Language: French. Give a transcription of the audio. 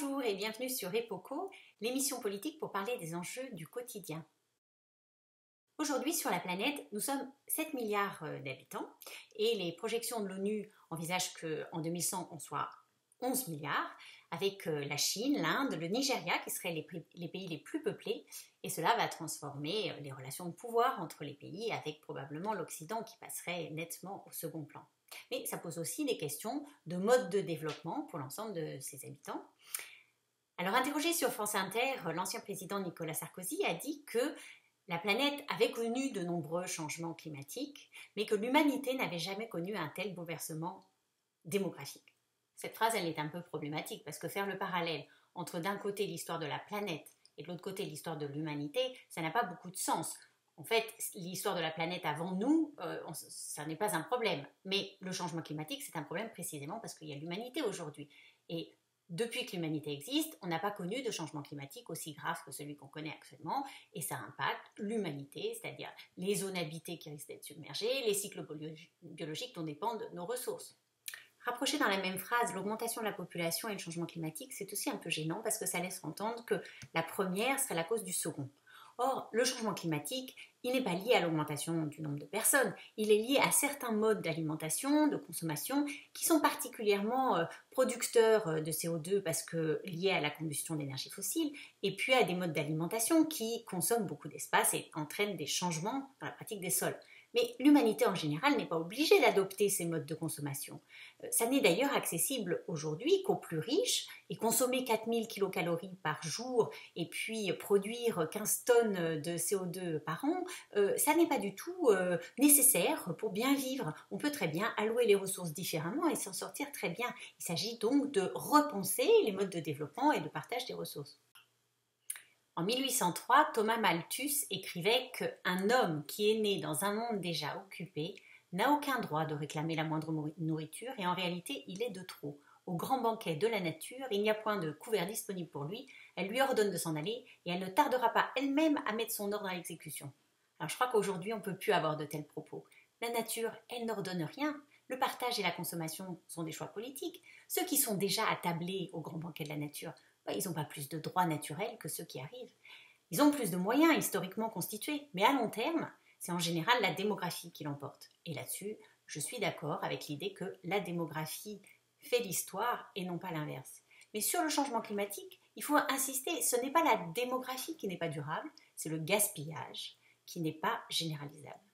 Bonjour et bienvenue sur EPOCO, l'émission politique pour parler des enjeux du quotidien. Aujourd'hui sur la planète, nous sommes 7 milliards euh, d'habitants et les projections de l'ONU envisagent qu'en 2100 on soit 11 milliards, avec euh, la Chine, l'Inde, le Nigeria qui seraient les, pays les plus peuplés, et cela va transformer euh, les relations de pouvoir entre les pays, avec probablement l'Occident qui passerait nettement au second plan. Mais ça pose aussi des questions de mode de développement pour l'ensemble de ses habitants. Alors interrogé sur France Inter, l'ancien président Nicolas Sarkozy a dit que la planète avait connu de nombreux changements climatiques, mais que l'humanité n'avait jamais connu un tel bouleversement démographique. Cette phrase, elle est un peu problématique parce que faire le parallèle entre d'un côté l'histoire de la planète et de l'autre côté l'histoire de l'humanité, ça n'a pas beaucoup de sens. En fait, l'histoire de la planète avant nous, euh, ça n'est pas un problème. Mais le changement climatique, c'est un problème précisément parce qu'il y a l'humanité aujourd'hui. Et depuis que l'humanité existe, on n'a pas connu de changement climatique aussi grave que celui qu'on connaît actuellement, et ça impacte l'humanité, c'est-à-dire les zones habitées qui risquent d'être submergées, les cycles biologiques dont dépendent nos ressources. Rapprocher dans la même phrase l'augmentation de la population et le changement climatique, c'est aussi un peu gênant parce que ça laisse entendre que la première serait la cause du second. Or, le changement climatique, il n'est pas lié à l'augmentation du nombre de personnes, il est lié à certains modes d'alimentation, de consommation, qui sont particulièrement euh, producteurs euh, de CO2 parce que liés à la combustion d'énergie fossile, et puis à des modes d'alimentation qui consomment beaucoup d'espace et entraînent des changements dans la pratique des sols. Mais l'humanité en général n'est pas obligée d'adopter ces modes de consommation. Euh, ça n'est d'ailleurs accessible aujourd'hui qu'aux plus riches et consommer 4000 kilocalories par jour et puis produire 15 tonnes de CO2 par an, euh, ça n'est pas du tout euh, nécessaire pour bien vivre. On peut très bien allouer les ressources différemment et s'en sortir très bien. Il s'agit donc de repenser les modes de développement et de partage des ressources. En 1803, Thomas Malthus écrivait qu'un homme qui est né dans un monde déjà occupé n'a aucun droit de réclamer la moindre nourriture et en réalité il est de trop. Au grand banquet de la nature, il n'y a point de couvert disponible pour lui, elle lui ordonne de s'en aller et elle ne tardera pas elle-même à mettre son ordre à l'exécution. Alors je crois qu'aujourd'hui on ne peut plus avoir de tels propos. La nature, elle n'ordonne rien. Le partage et la consommation sont des choix politiques. Ceux qui sont déjà attablés au grand banquet de la nature bah, ils n'ont pas plus de droits naturels que ceux qui arrivent. Ils ont plus de moyens historiquement constitués, mais à long terme, c'est en général la démographie qui l'emporte. Et là-dessus, je suis d'accord avec l'idée que la démographie fait l'histoire et non pas l'inverse. Mais sur le changement climatique, il faut insister, ce n'est pas la démographie qui n'est pas durable, c'est le gaspillage qui n'est pas généralisable.